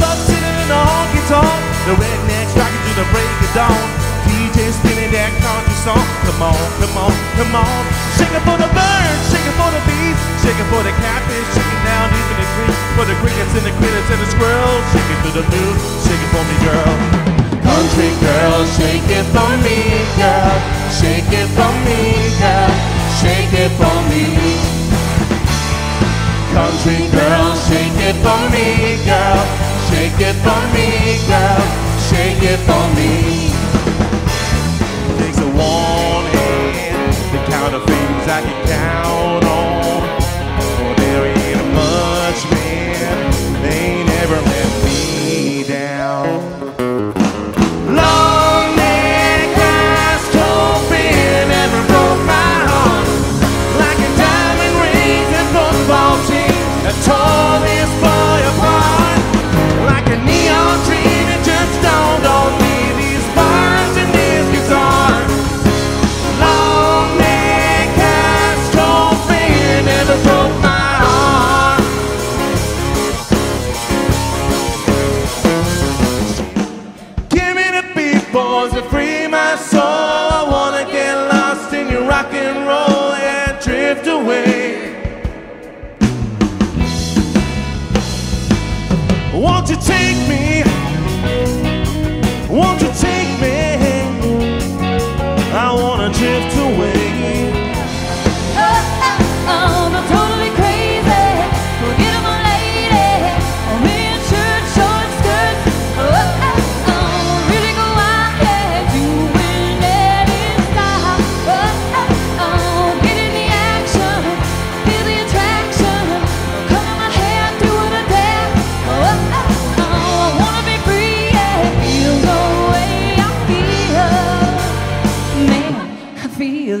bucks sitting in the honky tonk. The rednecks rocking to the break of dawn. DJ spinning that country song. Come on, come on, come on. Shake it for the birds, shake it for the bees, shake it for the catfish, shake it down deep in the creek. For the crickets and the critters and the squirrels. Shake it the moon, shake it for me, girl. Country girl, shake it for me, girl. Shake it for me, girl. Shake it for me. Country girl, shake it for me, girl. Shake it for me, girl. Shake it for me. Takes a one hand to count the things I can count on. Oh, there ain't much, man. They never let boys, and free my soul. I wanna get lost in your rock and roll and drift away. Won't you take me?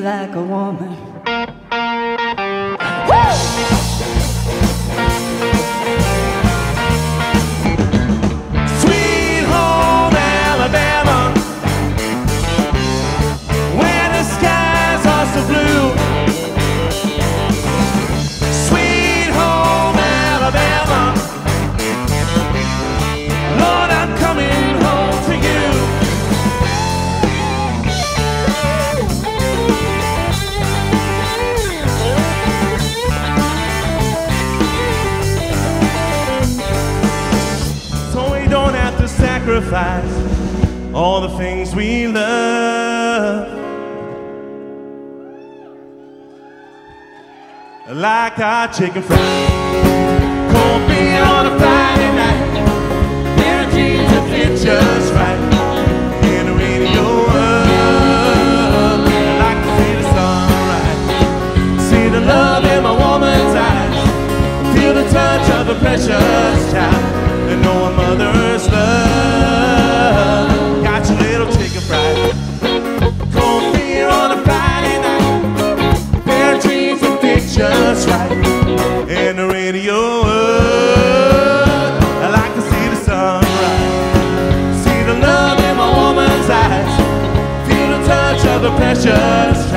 Like a woman. sacrifice all the things we love. Like our chicken fry, cold beer on a Friday night, guaranteed to fit just right. love in my woman's eyes. Feel the touch of a precious child and know a mother's love. the precious